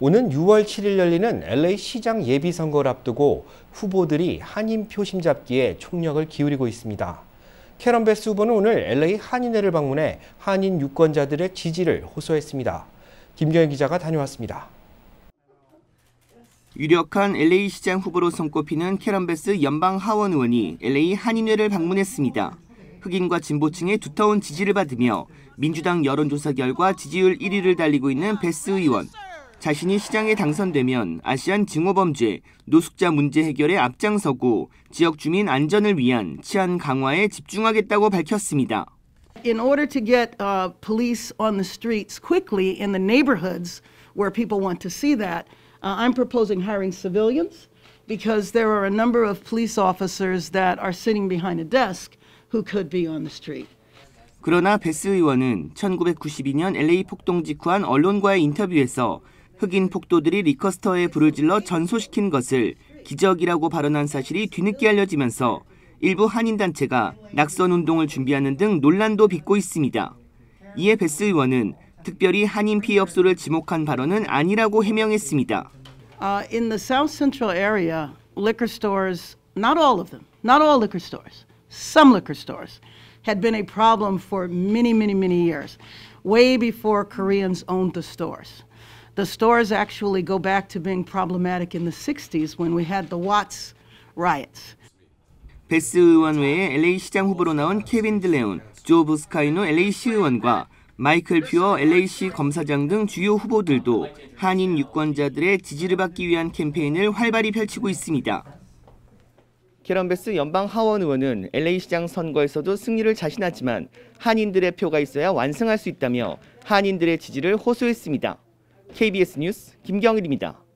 오는 6월 7일 열리는 LA 시장 예비 선거를 앞두고 후보들이 한인 표심 잡기에 총력을 기울이고 있습니다. 캐런 베스 후보는 오늘 LA 한인회를 방문해 한인 유권자들의 지지를 호소했습니다. 김경희 기자가 다녀왔습니다. 유력한 LA 시장 후보로 손꼽히는 캐런 베스 연방 하원 의원이 LA 한인회를 방문했습니다. 흑인과 진보층의 두터운 지지를 받으며 민주당 여론조사 결과 지지율 1위를 달리고 있는 베스 의원. 자신이 시장에 당선되면 아시안 증오범죄, 노숙자 문제 해결에 앞장서고 지역 주민 안전을 위한 치안 강화에 집중하겠다고 밝혔습니다. In order to get uh, police on the streets quickly in the neighborhoods where people want to see that, uh, I'm proposing hiring civilians because there are a number of police officers that are sitting behind a desk who could be on the street. 그러나 베스 의원은 1992년 LA 폭동 직후한 언론과의 인터뷰에서 흑인 폭도들이 리커스터에 불을 질러 전소시킨 것을 기적이라고 발언한 사실이 뒤늦게 알려지면서 일부 한인단체가 낙선 운동을 준비하는 등 논란도 빚고 있습니다. 이에 베스 의원은 특별히 한인 피해 업소를 지목한 발언은 아니라고 해명했습니다. Uh, in the South Central area, liquor stores, not all of them, not all liquor stores, some liquor stores, had been a problem for many, many, many years, way before Koreans owned the stores. The stores actually go back to being problematic in the 60s when we had the Watts riots. 베스 의원 외에 LA 시장 후보로 나온 케빈 드레온, 조 부스카이노 LA시 의원과 마이클 퓨어 LA시 검사장 등 주요 후보들도 한인 유권자들의 지지를 받기 위한 캠페인을 활발히 펼치고 있습니다. 캐런 베스 연방 하원 의원은 LA 시장 선거에서도 승리를 자신하지만 한인들의 표가 있어야 완승할 수 있다며 한인들의 지지를 호소했습니다. KBS 뉴스 김경일입니다.